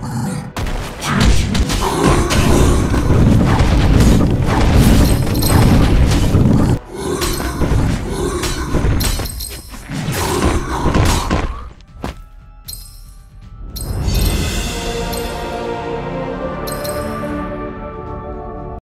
啊。